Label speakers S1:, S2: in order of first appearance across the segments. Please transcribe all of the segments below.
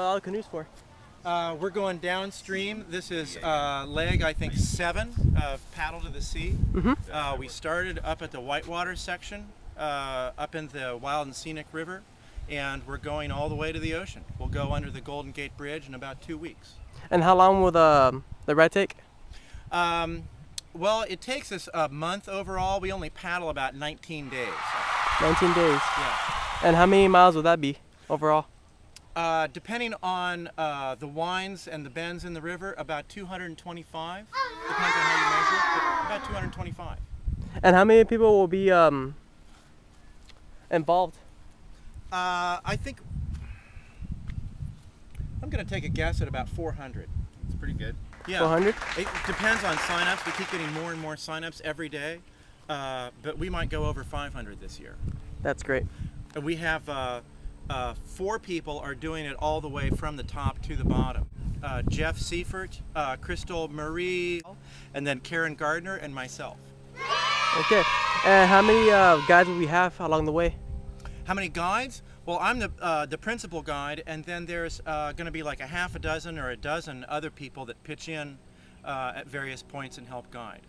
S1: All the canoes for?
S2: Uh, we're going downstream. This is uh, leg, I think, seven of Paddle to the Sea.
S1: Mhm.
S2: Uh, we started up at the Whitewater section, uh, up in the Wild and Scenic River, and we're going all the way to the ocean. We'll go under the Golden Gate Bridge in about two weeks.
S1: And how long will the the ride take?
S2: Um, well, it takes us a month overall. We only paddle about 19 days.
S1: 19 days.
S2: Yeah.
S1: And how many miles will that be overall?
S2: Uh, depending on uh, the winds and the bends in the river, about 225. Depends on how you measure it, but about 225.
S1: And how many people will be um, involved?
S2: Uh, I think I'm going to take a guess at about 400.
S3: It's pretty good.
S2: Yeah.
S1: 400?
S2: It depends on signups. We keep getting more and more signups every day, uh, but we might go over 500 this year.
S1: That's great.
S2: And we have uh, four people are doing it all the way from the top to the bottom. Uh, Geoff Seifert, uh, Crystal Marie, and then Karen Gardner and myself.
S1: Okay. And how many uh, guides will we have along the way?
S2: How many guides? Well, I'm the, uh, the principal guide, and then there's uh, going to be like a half a dozen or a dozen other people that pitch in uh, at various points and help guide.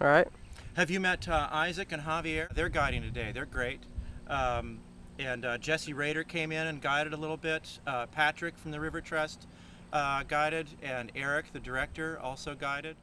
S1: All right.
S2: Have you met uh, Isaac and Javier? They're guiding today. They're great. Um, and uh, Jessie Raeder came in and guided a little bit. Uh, Patrick from the River Trust uh, guided, and Eric, the director, also guided.